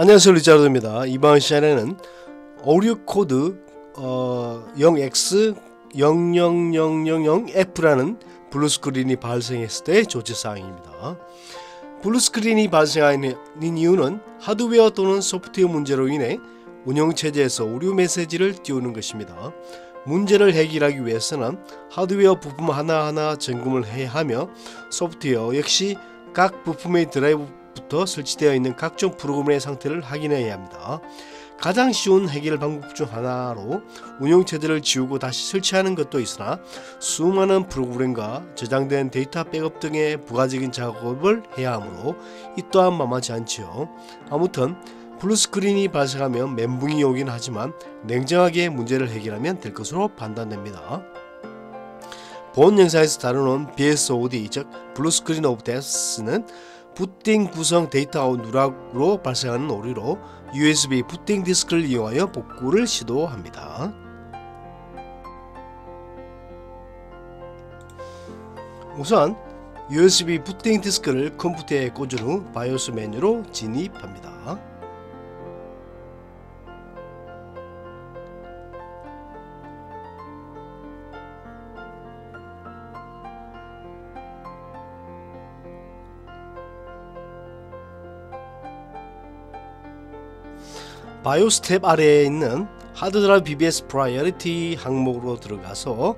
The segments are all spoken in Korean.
안녕하세요 리자르드입니다. 이번 시간에는 오류 코드 어, 0x00000F라는 블루스크린이 발생했을 때의 조치사항입니다. 블루스크린이 발생하는 이유는 하드웨어 또는 소프트웨어 문제로 인해 운영체제에서 오류 메시지를 띄우는 것입니다. 문제를 해결하기 위해서는 하드웨어 부품 하나하나 점검을 해야 하며 소프트웨어 역시 각 부품의 드라이버부터 설치되어 있는 각종 프로그램의 상태를 확인해야 합니다. 가장 쉬운 해결 방법 중 하나로 운영체제를 지우고 다시 설치하는 것도 있으나 수많은 프로그램과 저장된 데이터 백업 등의 부가적인 작업을 해야 하므로 이 또한 만만치 않지요. 아무튼 블루스크린이 발생하면 멘붕이 오긴 하지만 냉정하게 문제를 해결하면 될 것으로 판단됩니다. 본 영상에서 다루는 BSOD 즉 Blue Screen of Death는 부팅 구성 데이터 누락으로 발생하는 오류로 USB 부팅 디스크를 이용하여 복구를 시도합니다. 우선 USB 부팅 디스크를 컴퓨터에 꽂은 후 바이오스 메뉴로 진입합니다. 바이오스 탭 아래에 있는 hard drive BBS priority 항목으로 들어가서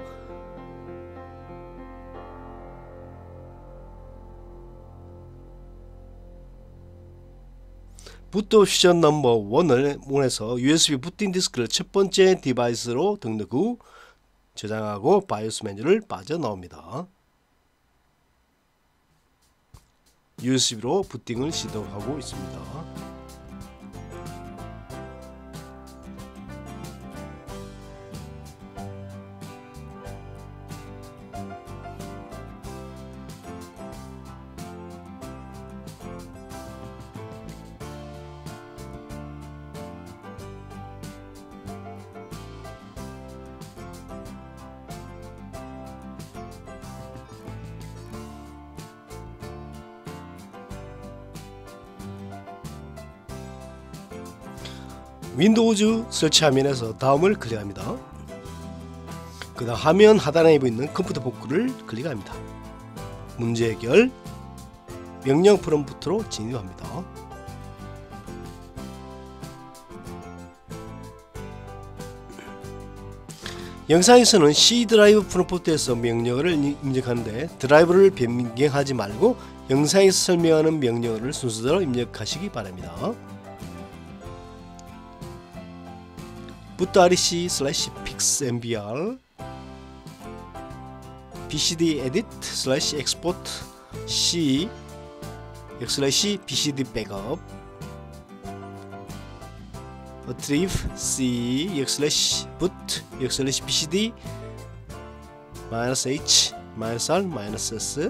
boot option number 1을 문에서 USB 부팅 디스크를 첫 번째 디바이스로 등록 후 저장하고 바이오스 메뉴를 빠져나옵니다. USB로 부팅을 시도하고 있습니다. 윈도우즈 설치 화면에서 다음을 클릭합니다. 그 다음 화면 하단에 있는 컴퓨터 복구를 클릭합니다. 문제 해결 명령 프롬프트로 진입합니다. 영상에서는 C 드라이브 프롬프트에서 명령어를 입력하는데 드라이브를 변경하지 말고 영상에서 설명하는 명령어를 순서대로 입력하시기 바랍니다. 부터.rec slash pixmbr bcd edit slash export c slash bcd backup retrieve c slash boot slash bcd minus h minus r minus s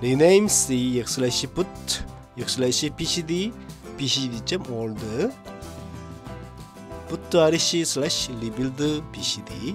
rename c slash boot slash bcd bcd.old put rec slash rebuild bcd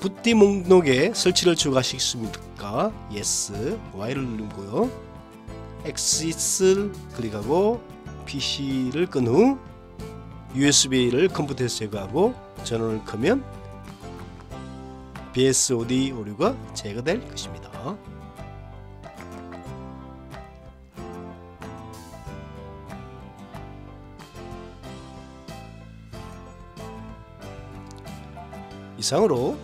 부팅 목록에 설치를 추가하시겠습니까? yes, y를 누르고요. 엑시스를 클릭하고 PC를 끈 후 USB를 컴퓨터에서 제거하고 전원을 켜면 BSOD 오류가 제거될 것입니다. 이상으로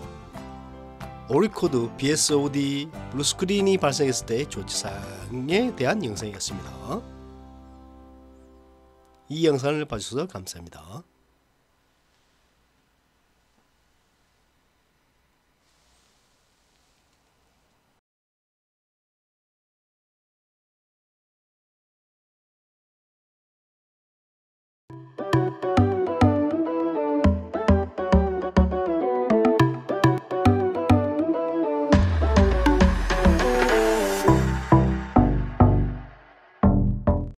오류코드 BSOD blue screen이 발생했을 때 조치사항에 대한 영상이었습니다. 이 영상을 봐주셔서 감사합니다.